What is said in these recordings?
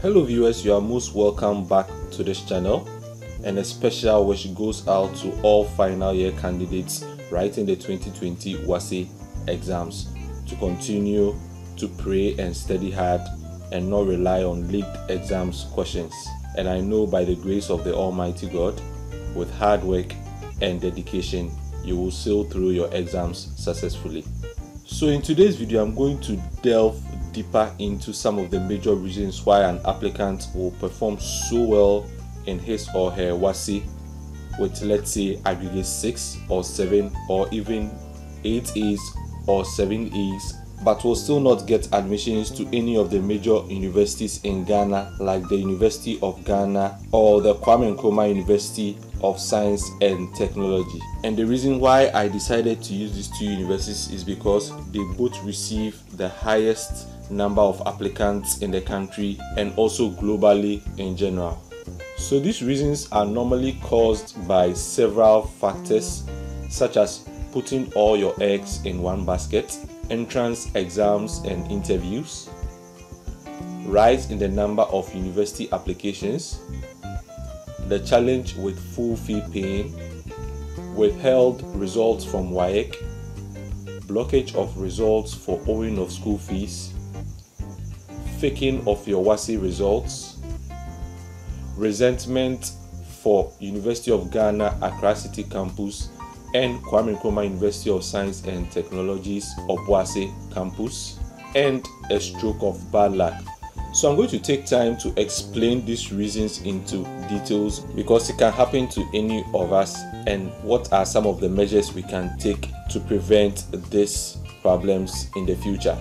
Hello viewers, you are most welcome back to this channel and a special wish goes out to all final year candidates writing the 2020 WASSCE exams to continue to pray and study hard and not rely on leaked exams questions. And I know by the grace of the Almighty God, with hard work and dedication, you will sail through your exams successfully. So in today's video, I'm going to delve deeper into some of the major reasons why an applicant will perform so well in his or her WASSCE with let's say aggregate 6 or 7 or even 8 A's or 7 A's but will still not get admissions to any of the major universities in Ghana like the University of Ghana or the Kwame Nkrumah University of Science and Technology. And the reason why I decided to use these two universities is because they both receive the highest number of applicants in the country and also globally in general. So these reasons are normally caused by several factors such as putting all your eggs in one basket, entrance exams and interviews, rise in the number of university applications, the challenge with full fee paying, withheld results from WAEC, blockage of results for owing of school fees, faking of your WASSCE results, resentment for University of Ghana Accra City Campus and Kwame Nkrumah University of Science and Technologies Obuasi Campus, and a stroke of bad luck. So I'm going to take time to explain these reasons into details because it can happen to any of us and what are some of the measures we can take to prevent these problems in the future.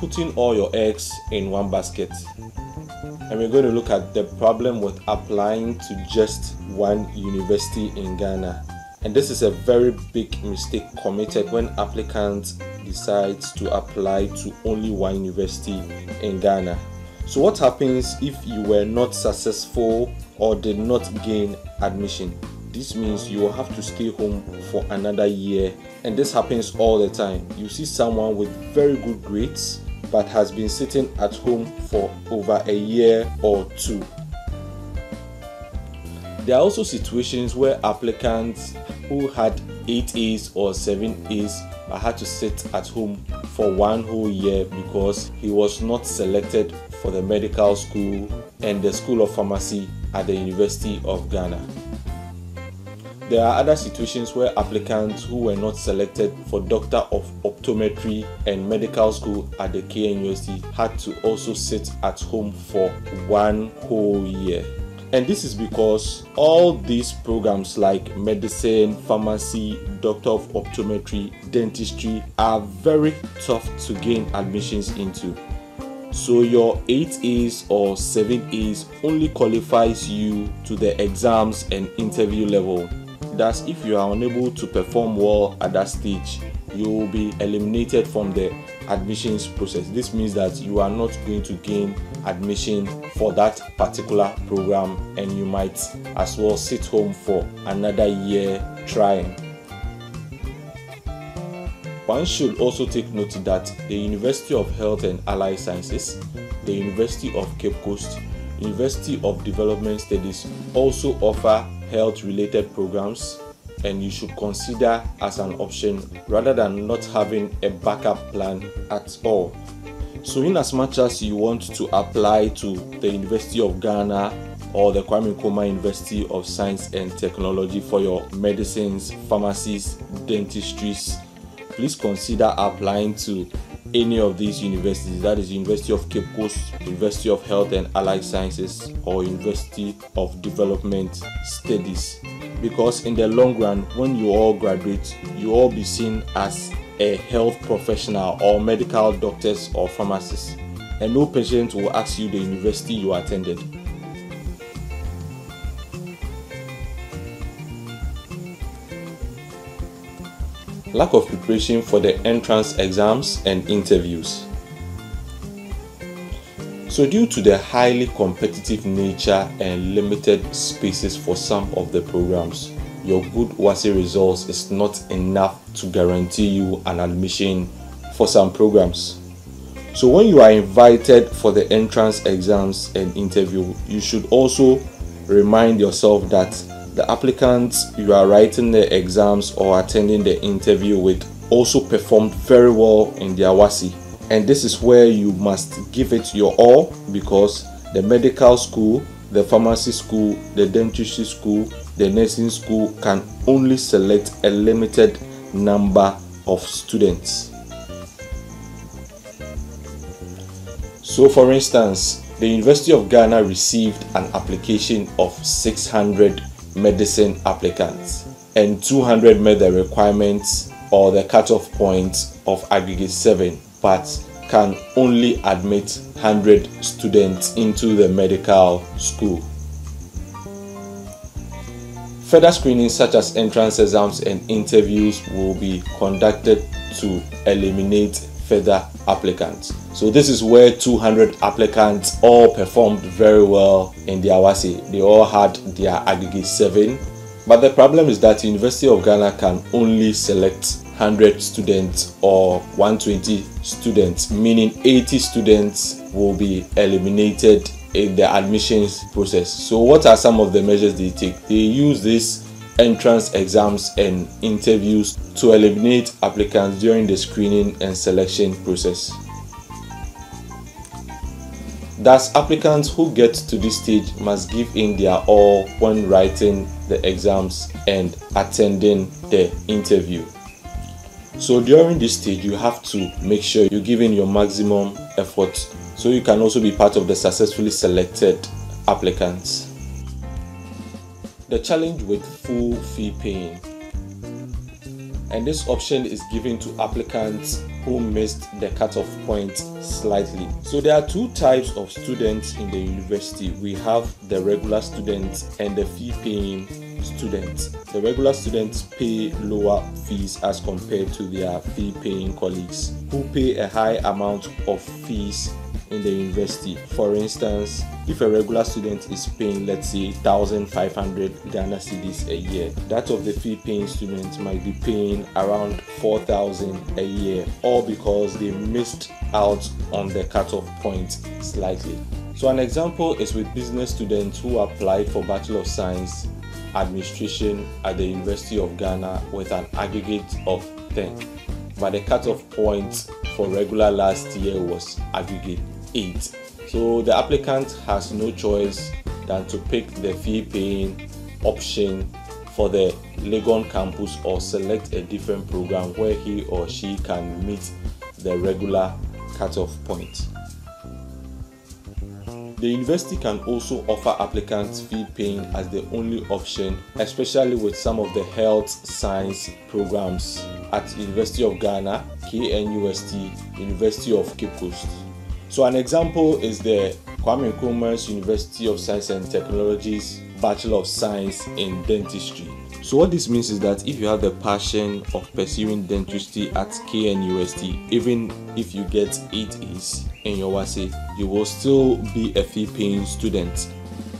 Putting all your eggs in one basket and we're going to look at the problem with applying to just one university in Ghana. And this is a very big mistake committed when applicants decide to apply to only one university in Ghana. So what happens if you were not successful or did not gain admission? This means you will have to stay home for another year and this happens all the time. You see someone with very good grades but has been sitting at home for over a year or two. There are also situations where applicants who had 8 A's or 7 A's but had to sit at home for one whole year because he was not selected for the medical school and the School of Pharmacy at the University of Ghana. There are other situations where applicants who were not selected for Doctor of Optometry and Medical School at the KNUST had to also sit at home for one whole year. And this is because all these programs like medicine, pharmacy, doctor of optometry, dentistry are very tough to gain admissions into. So your 8 A's or 7 A's only qualifies you to the exams and interview level Thus, if you are unable to perform well at that stage, you will be eliminated from the admissions process. This means that you are not going to gain admission for that particular program and you might as well sit home for another year trying. One should also take note that the University of Health and Allied Sciences, the University of Cape Coast, University of Development Studies also offer health related programs and you should consider as an option rather than not having a backup plan at all. So, in as much as you want to apply to the University of Ghana or the Kwame Nkrumah University of Science and Technology for your medicines, pharmacies, dentistries, please consider applying to any of these universities that is university of cape coast university of health and allied sciences or university of development studies. Because in the long run when you all graduate you all be seen as a health professional or medical doctors or pharmacists. And no patient will ask you the university you attended lack of preparation for the entrance exams and interviews. So, due to the highly competitive nature and limited spaces for some of the programs, your good WASSCE results is not enough to guarantee you an admission for some programs. So when you are invited for the entrance exams and interview, you should also remind yourself that the applicants you are writing the exams or attending the interview with also performed very well in their WASSCE. And this is where you must give it your all because the medical school, the pharmacy school, the dentistry school, the nursing school can only select a limited number of students. So, for instance, the University of Ghana received an application of 600 medicine applicants and 200 met the requirements or the cutoff point of aggregate 7 but can only admit 100 students into the medical school. Further screenings such as entrance exams and interviews will be conducted to eliminate further applicants. So this is where 200 applicants all performed very well in the WASSCE. They all had their aggregate 7. But the problem is that University of Ghana can only select 100 students or 120 students, meaning 80 students will be eliminated in the admissions process. So, what are some of the measures they take? They use these entrance exams and interviews to eliminate applicants during the screening and selection process. Thus, applicants who get to this stage must give in their all when writing the exams and attending the interview. So during this stage, you have to make sure you're giving your maximum effort so you can also be part of the successfully selected applicants. The challenge with full fee paying. And this option is given to applicants who missed the cutoff point slightly. So there are two types of students in the university. We have the regular students and the fee paying students. The regular students pay lower fees as compared to their fee paying colleagues who pay a high amount of fees in the university. For instance, if a regular student is paying, let's say, 1,500 Ghana cedis a year, that of the fee paying student might be paying around 4,000 a year, all because they missed out on the cutoff point slightly. So, an example is with business students who applied for Bachelor of Science administration at the University of Ghana with an aggregate of 10. But the cutoff point for regular last year was aggregate 8. So the applicant has no choice than to pick the fee paying option for the Legon campus or select a different program where he or she can meet the regular cutoff point. The university can also offer applicants fee paying as the only option, especially with some of the health science programs at University of Ghana, KNUST, University of Cape Coast. So an example is the Kwame Nkrumah's University of Science and Technology's Bachelor of Science in Dentistry. So what this means is that if you have the passion of pursuing dentistry at KNUST, even if you get 8 A's in your WASSCE, you will still be a fee paying student.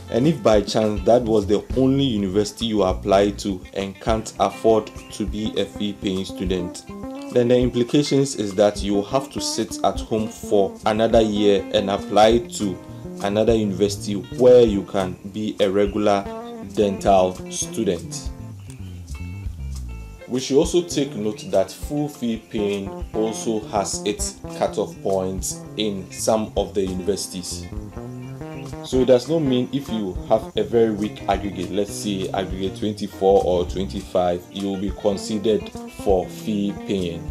And if by chance that was the only university you apply to and can't afford to be a fee paying student, then the implications is that you have to sit at home for another year and apply to another university where you can be a regular dental student. We should also take note that full fee paying also has its cutoff points in some of the universities. So it does not mean if you have a very weak aggregate, let's say aggregate 24 or 25, you will be considered for fee paying.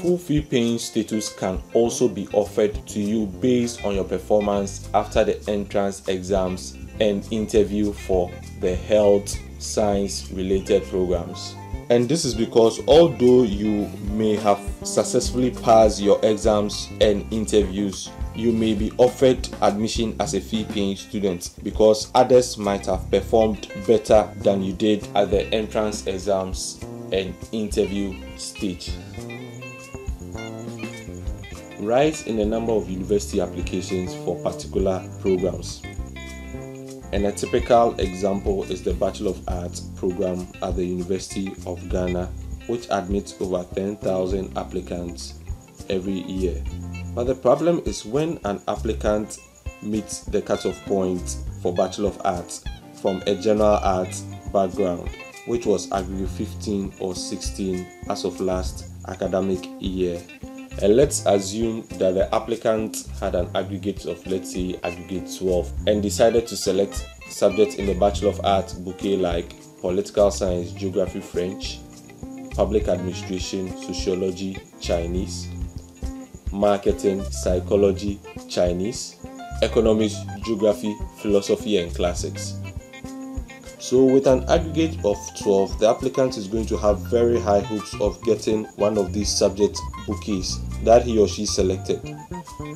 Full fee paying status can also be offered to you based on your performance after the entrance exams and interview for the health science related programs. And this is because although you may have successfully passed your exams and interviews, you may be offered admission as a fee paying student because others might have performed better than you did at the entrance exams and interview stage. Write in the number of university applications for particular programs. And a typical example is the Bachelor of Arts program at the University of Ghana, which admits over 10,000 applicants every year. But the problem is when an applicant meets the cutoff point for Bachelor of Arts from a general arts background, which was aggregate 15 or 16 as of last academic year. And let's assume that the applicant had an aggregate of, let's say, aggregate 12 and decided to select subjects in the Bachelor of Arts bouquet like political science, geography, French, public administration, sociology, Chinese, marketing, psychology, Chinese, economics, geography, philosophy, and classics. So, with an aggregate of 12, the applicant is going to have very high hopes of getting one of these subject bouquets that he or she selected.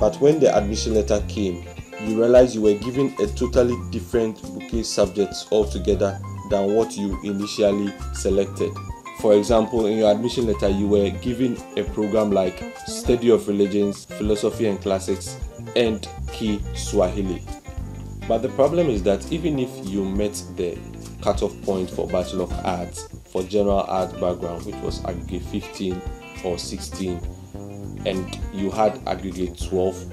But when the admission letter came, you realize you were given a totally different bouquet subjects altogether than what you initially selected. For example, in your admission letter, you were given a program like Study of Religions, Philosophy and Classics, and Key Swahili. But the problem is that even if you met the cutoff point for Bachelor of Arts for general art background, which was aggregate 15 or 16, and you had aggregate 12,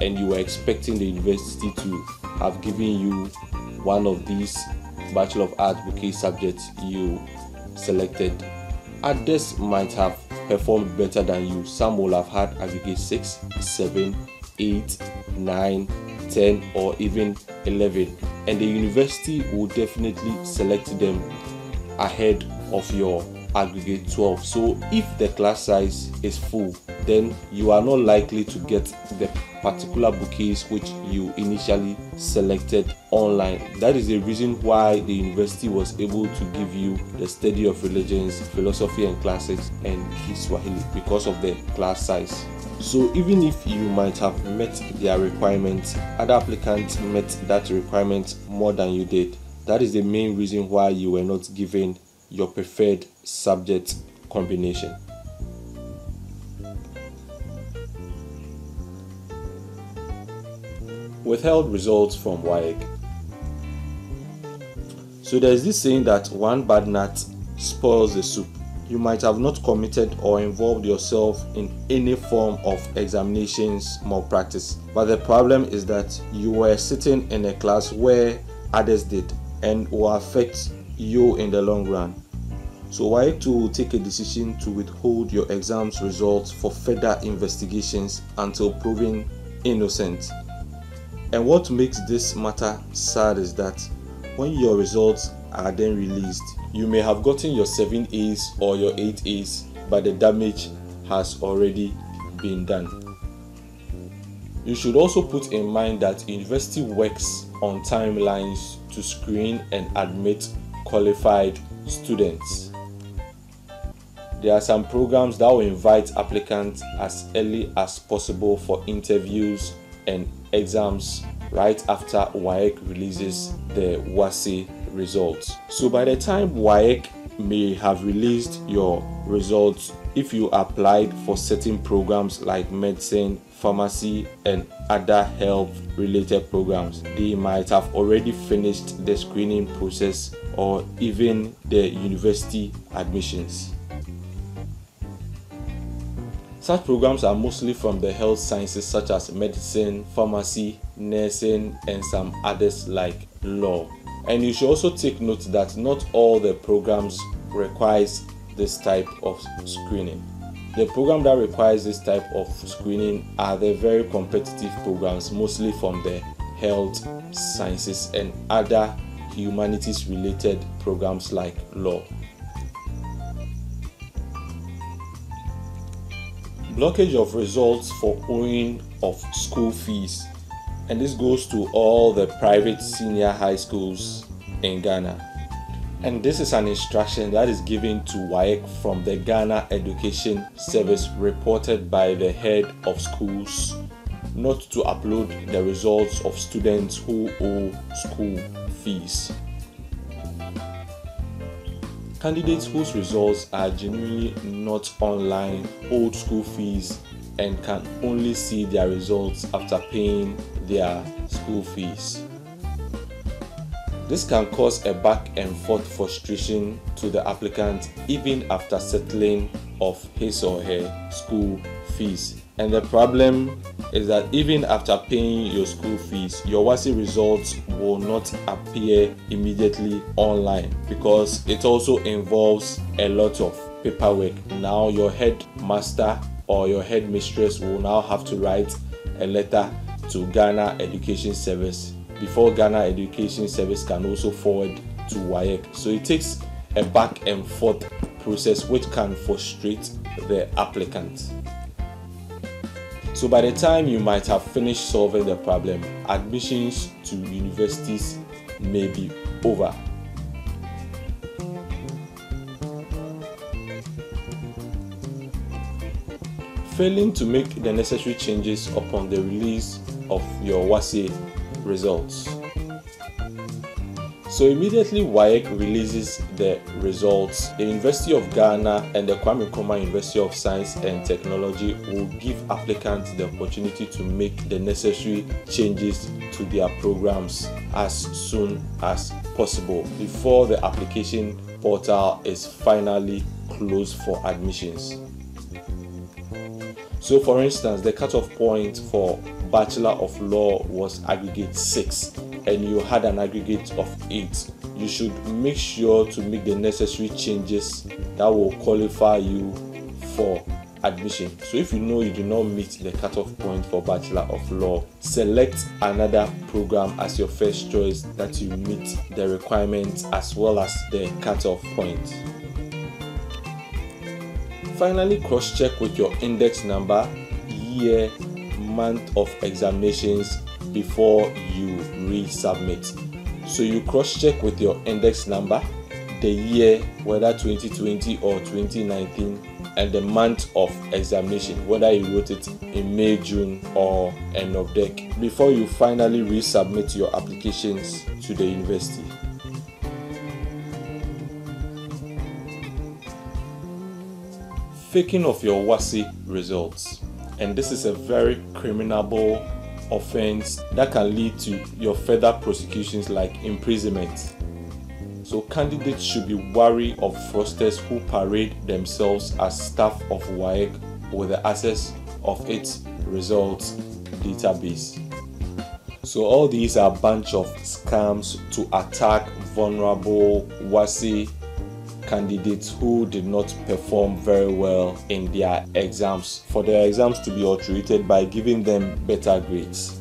and you were expecting the university to have given you one of these Bachelor of Arts bouquet subjects you selected. Others might have performed better than you. Some will have had aggregate 6, 7, 8, 9, 10, or even 11. And the university will definitely select them ahead of your aggregate 12. So if the class size is full, then you are not likely to get the particular bouquets which you initially selected online. That is the reason why the university was able to give you the study of religions, philosophy and classics, and Kiswahili because of the class size. So even if you might have met their requirements, other applicants met that requirement more than you did. That is the main reason why you were not given your preferred subject combination. Withheld results from WAEC. So there's this saying that one bad nut spoils the soup. You might have not committed or involved yourself in any form of examinations malpractice, but the problem is that you were sitting in a class where others did and will affect you in the long run. So why to take a decision to withhold your exams results for further investigations until proven innocent. And what makes this matter sad is that when your results are then released, you may have gotten your 7 A's or your 8 A's, but the damage has already been done. You should also put in mind that university works on timelines to screen and admit qualified students. There are some programs that will invite applicants as early as possible for interviews and exams right after WAEC releases the WASSCE results. So by the time WAEC may have released your results, if you applied for certain programs like medicine, pharmacy, and other health related programs, they might have already finished the screening process or even the university admissions. Such programs are mostly from the health sciences such as medicine, pharmacy, nursing, and some others like law. And you should also take note that not all the programs requires this type of screening. The program that requires this type of screening are the very competitive programs, mostly from the health sciences and other humanities related programs like law. Blockage of results for owing of school fees and this goes to all the private senior high schools in Ghana and this is an instruction that is given to WAEC from the Ghana Education Service reported by the head of schools not to upload the results of students who owe school fees. Candidates whose results are genuinely not online old school fees and can only see their results after paying their school fees. This can cause a back and forth frustration to the applicant even after settling of his or her school fees. And the problem is that even after paying your school fees, your WASSCE results will not appear immediately online because it also involves a lot of paperwork. Now, your headmaster or your headmistress will now have to write a letter to Ghana Education Service before Ghana Education Service can also forward to WAEC. So it takes a back and forth process which can frustrate the applicant. So by the time you might have finished solving the problem, admissions to universities may be over. Failing to make the necessary changes upon the release of your WASSCE results. So immediately WAEC releases the results, the University of Ghana and the Kwame Nkrumah University of Science and Technology will give applicants the opportunity to make the necessary changes to their programs as soon as possible before the application portal is finally closed for admissions. So, for instance, the cutoff point for Bachelor of Law was aggregate 6 and you had an aggregate of 8, you should make sure to make the necessary changes that will qualify you for admission. So if you know you do not meet the cutoff point for Bachelor of Law, select another program as your first choice that you meet the requirements as well as the cutoff point. Finally, cross check with your index number, year, month of examinations before you resubmit. So you cross check with your index number, the year, whether 2020 or 2019, and the month of examination, whether you wrote it in May, June, or Nov/Dec, before you finally resubmit your applications to the university. Faking of your WASSCE results and this is a very criminal offense that can lead to your further prosecutions like imprisonment. So candidates should be wary of fraudsters who parade themselves as staff of WAEC with the access of its results database. So all these are a bunch of scams to attack vulnerable WASSCE candidates who did not perform very well in their exams for their exams to be alterated by giving them better grades.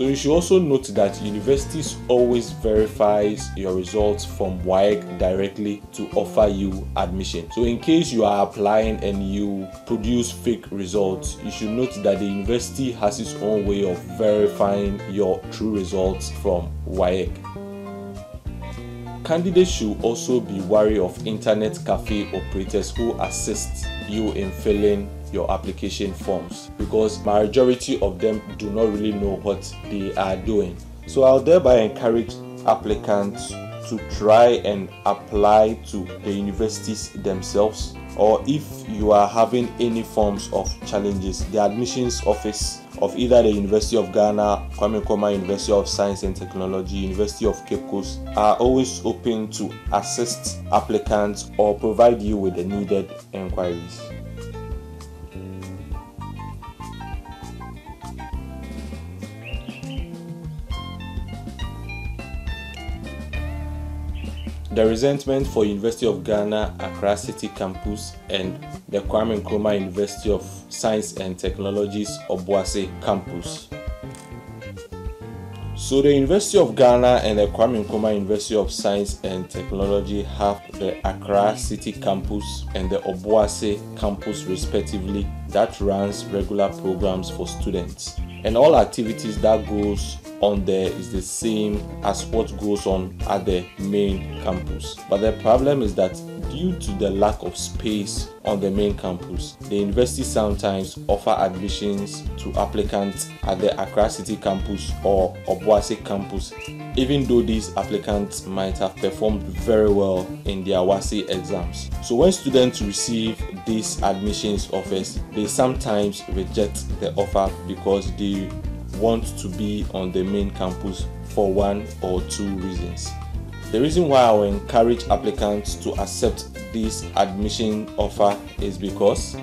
So you should also note that universities always verifies your results from WAEC directly to offer you admission. So in case you are applying and you produce fake results, you should note that the university has its own way of verifying your true results from WAEC. Candidates should also be wary of internet cafe operators who assist you in filling your application forms because majority of them do not really know what they are doing. So I'll thereby encourage applicants to try and apply to the universities themselves or if you are having any forms of challenges the admissions office of either the University of Ghana, Kwame Nkrumah University of Science and Technology, University of Cape Coast are always open to assist applicants or provide you with the needed inquiries. The resentment for University of Ghana Accra City Campus and the Kwame Nkrumah University of Science and Technologies Obuasi Campus. So the University of Ghana and the Kwame Nkrumah University of Science and Technology have the Accra City Campus and the Obuasi Campus respectively that runs regular programs for students. And all activities that goes on there is the same as what goes on at the main campus. But the problem is that due to the lack of space on the main campus, the university sometimes offer admissions to applicants at the Accra City campus or Obuasi campus, even though these applicants might have performed very well in their WASSCE exams. So when students receive these admissions offers, they sometimes reject the offer because they want to be on the main campus for one or two reasons. The reason why I will encourage applicants to accept this admission offer is because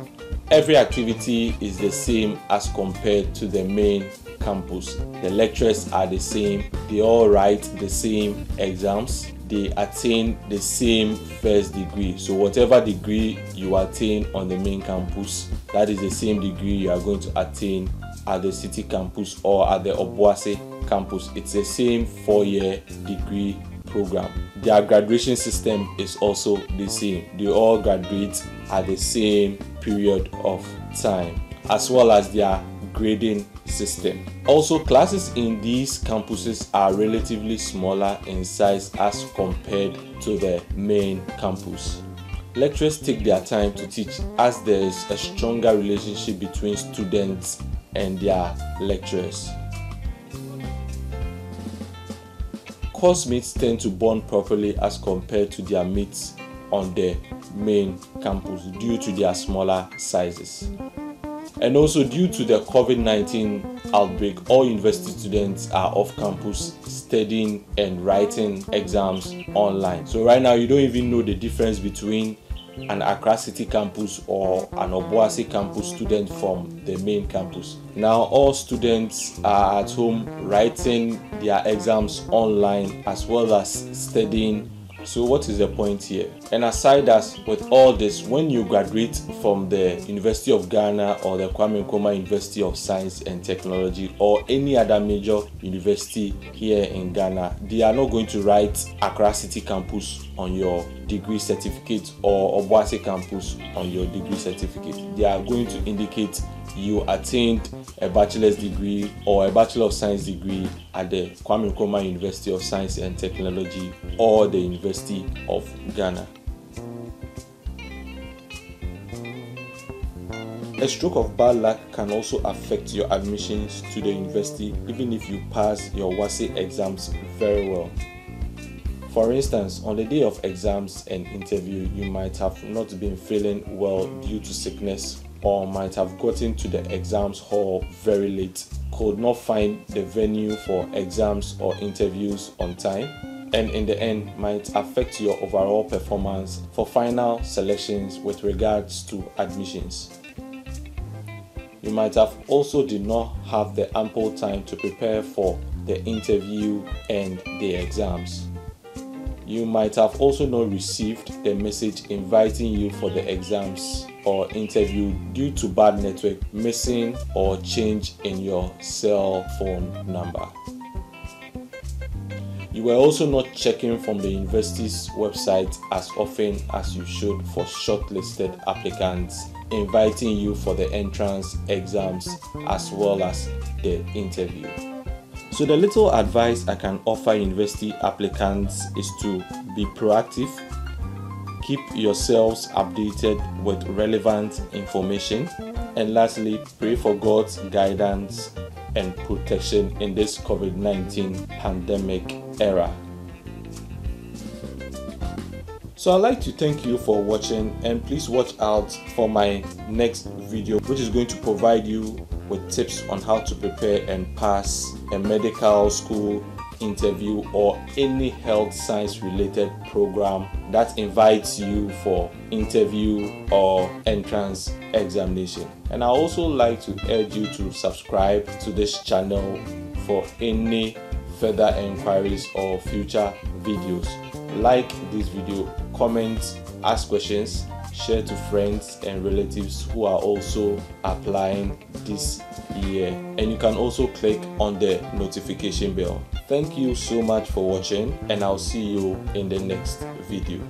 every activity is the same as compared to the main campus. The lecturers are the same, they all write the same exams, they attain the same first degree. So, whatever degree you attain on the main campus, that is the same degree you are going to attain at the city campus or at the Obuasi campus. It's the same four year degree program. Their graduation system is also the same. They all graduate at the same period of time, as well as their grading system. Also, classes in these campuses are relatively smaller in size as compared to the main campus. Lecturers take their time to teach as there is a stronger relationship between students and their lecturers. Course mates tend to bond properly as compared to their mates on the main campus due to their smaller sizes. And also, due to the COVID 19 outbreak, all university students are off campus studying and writing exams online. So, right now, you don't even know the difference between an Accra City campus or an Obuasi campus student from the main campus. Now, all students are at home writing their exams online as well as studying so, what is the point here? And aside as with all this, when you graduate from the University of Ghana or the Kwame Nkrumah University of Science and Technology or any other major university here in Ghana, they are not going to write Accra City campus on your degree certificate or Obuasi campus on your degree certificate. They are going to indicate you attained a bachelor's degree or a bachelor of science degree at the Kwame Nkrumah University of Science and Technology or the University of Ghana. A stroke of bad luck can also affect your admissions to the university even if you pass your WASSCE exams very well. For instance, on the day of exams and interview, you might have not been feeling well due to sickness or might have gotten to the exams hall very late, could not find the venue for exams or interviews on time, and in the end might affect your overall performance for final selections with regards to admissions. You might have also did not have the ample time to prepare for the interview and the exams. You might have also not received the message inviting you for the exams or interview due to bad network, missing or change in your cell phone number. You were also not checking from the university's website as often as you should for shortlisted applicants, inviting you for the entrance exams as well as the interview. So, the little advice I can offer university applicants is to be proactive Keep yourselves updated with relevant information. And lastly, pray for God's guidance and protection in this COVID 19 pandemic era. So I'd like to thank you for watching and please watch out for my next video which is going to provide you with tips on how to prepare and pass a medical school interview or any health science related program that invites you for interview or entrance examination. And I also like to urge you to subscribe to this channel for any further inquiries or future videos. Like this video, comment, ask questions, share to friends and relatives who are also applying this year. And you can also click on the notification bell. Thank you so much for watching and I'll see you in the next video.